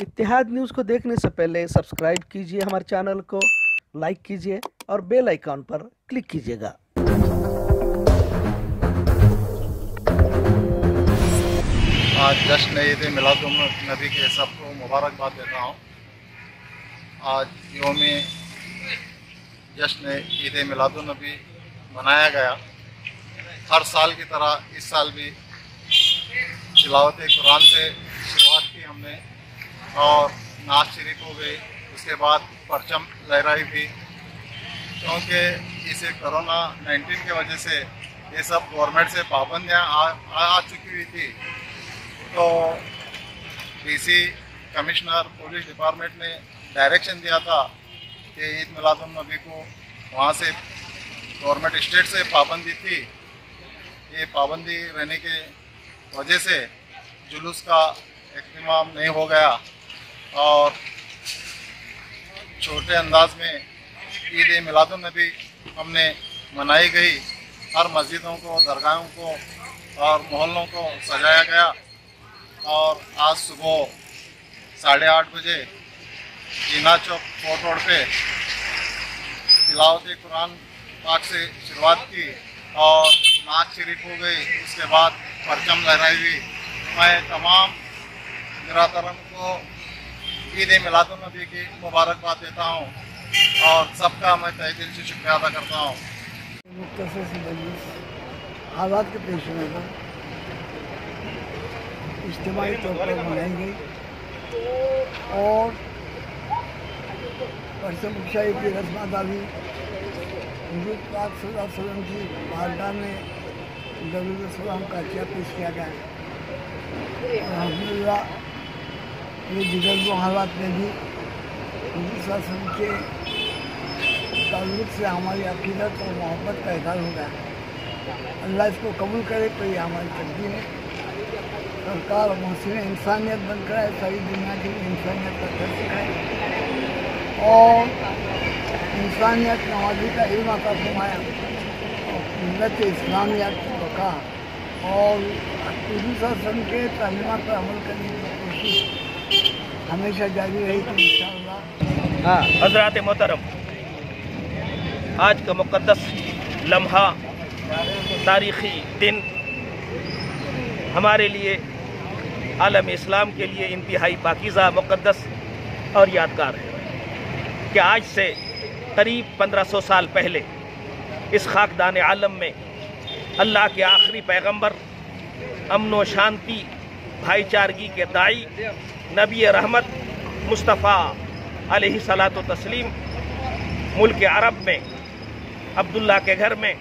इतिहाद news को देखने से पहले सब्सक्राइब कीजिए हमारे चैनल को, लाइक कीजिए और बेल आइकॉन पर क्लिक कीजिएगा। आज जश्न ईद मिलादुम नबी के सबको मुबारकबाद देता हूँ। आज योम जश्न ईद मिलादुलनबी मनाया गया। हर साल की तरह इस साल भी तिलावत कुरान से शुरुआत की हमने। और नाच शरीफ हो गई। उसके बाद परचम लहराई भी। क्योंकि इसे कोरोना 19 की वजह से ये सब गवर्नमेंट से पाबंदियाँ आ, आ चुकी हुई थी। तो डीसी कमिश्नर पुलिस डिपार्टमेंट ने डायरेक्शन दिया था कि ईद मिलादुलनबी को वहाँ से गवर्नमेंट स्टेट से पाबंदी थी। ये पाबंदी रहने के वजह से जुलूस का अहतमाम नहीं हो गया। और छोटे अंदाज में ईद मिलादुलनबी हमने मनाई गई। हर मस्जिदों को, दरगाहों को और मोहल्लों को सजाया गया। और आज सुबह साढ़े आठ बजे जीना चौक फोर्ट रोड पे तिलावत कुरान पाक से शुरुआत की और नाच शरीफ हो गई। उसके बाद परचम लहराई हुई। मैं तमाम बिरादरन को ईद मिलादुलनबी की मुबारकबाद देता हूँ और सबका मैं तय दिल से शुक्रिया अदा करता हूँ। हालात के पेश नज़र इज्तमाही तौर पर मनाई गई और परसम शाही की रस्म अदा भी हजूर पाक वसल्लम की बारगाह में दरुद्सलाम का क्या पेश किया गया अलहमदिल्ला ये दिगर हालात में भी हजूर वसल्लम के ताल्लुक से हमारी अकीदत और मोहब्बत का इजहार हो गया अल्लाह इसको कबूल करे तो ये हमारी तकदीर है। सरकार मोहसिन इंसानियत बनकर आए, सारी दुनिया के लिए इंसानियत का दर्ज सिखाए और इंसानियत नवाजी का इल्म आता और मिलत इस्लामियत की और सन के तालीमत पर अमल करने की कोशिश हमेशा जारी इन हाँ। हज़रत मोहतरम, आज का मुक़दस लम्हा, तारीख़ी दिन हमारे लिए आलम इस्लाम के लिए इंतहाई पाकिज़ा मुक़दस और यादगार है कि आज से करीब 1500 साल पहले इस खाकदान आलम में अल्लाह के आखिरी पैगंबर, अमन व शांति, भाईचारगी के दाई नबी रहमत मुस्तफ़ा सलातो तस्लीम मुल्क अरब में, अब्दुल्ला के घर में,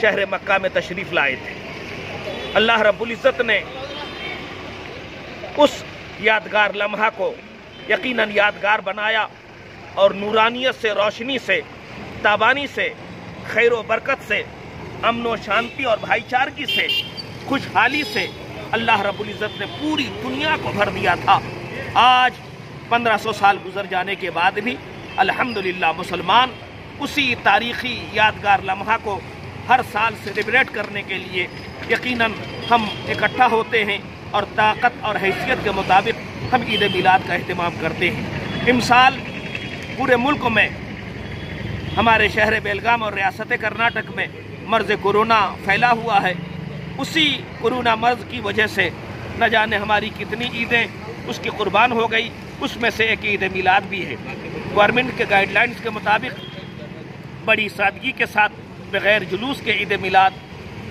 शहर मक्का में तशरीफ़ लाए थे। अल्लाह रब्बुल ने उस यादगार लम्हा को यकीनन यादगार बनाया और नूरानियत से, रोशनी से, ताबानी से, खैर बरकत से, अमन व शांति और भाईचारगी से, खुशहाली से अल्लाह रब्बुल ने पूरी दुनिया को भर दिया था। आज 1500 साल गुजर जाने के बाद भी, अल्हम्दुलिल्लाह, मुसलमान उसी तारीखी यादगार लम्हा को हर साल सेलिब्रेट करने के लिए यकीनन हम इकट्ठा होते हैं और ताकत और हैसियत के मुताबिक हम ईद मिलाद का अहतमाम करते हैं। इमसाल पूरे मुल्क में, हमारे शहर बेलगाम और रियासत कर्नाटक में मर्ज कोरोना फैला हुआ है। उसी कोरोना मर्ज की वजह से न जाने हमारी कितनी ईदें उसकी कुर्बान हो गई, उसमें से एक ईद मिलाद भी है। गवर्नमेंट के गाइडलाइंस के मुताबिक बड़ी सादगी के साथ बग़ैर जुलूस के ईद मिलाद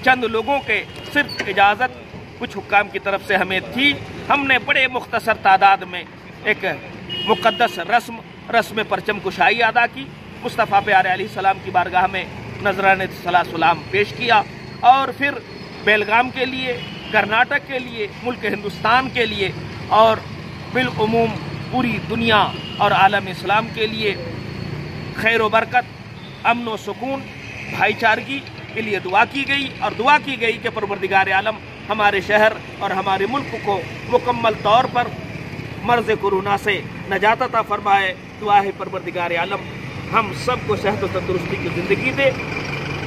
चंद लोगों के सिर्फ़ इजाज़त, कुछ हुक्म की तरफ़ से हमें थी। हमने बड़े मुख्तसर तादाद में एक मुक़दस रस्म रस्म परचम कुशाई अदा की। मुस्तफ़ा प्यार सलाम की बारगाह में नजरान सलाम पेश किया और फिर बेलगाम के लिए, कर्नाटक के लिए, मुल्क हिंदुस्तान के लिए और बिलूम पूरी दुनिया और आलम इस्लाम के लिए खैर बरकत, अमन व सुकून, भाईचारगी के लिए दुआ की गई और दुआ की गई कि परवरदिगार आलम हमारे शहर और हमारे मुल्क को मुकम्मल तौर पर मर्ज कोरोना से नजात फरमाए। दुआ है परवरदिगार आलम, हम सबको सेहत व तंदुरुस्ती की ज़िंदगी दे।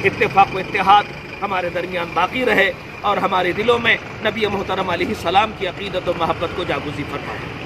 इतफाक़ इतिहाद हमारे दरमियान बाकी रहे और हमारे दिलों में नबी मोहतरम सलाम की अकीदत और महब्बत को जागूजी फरमाए।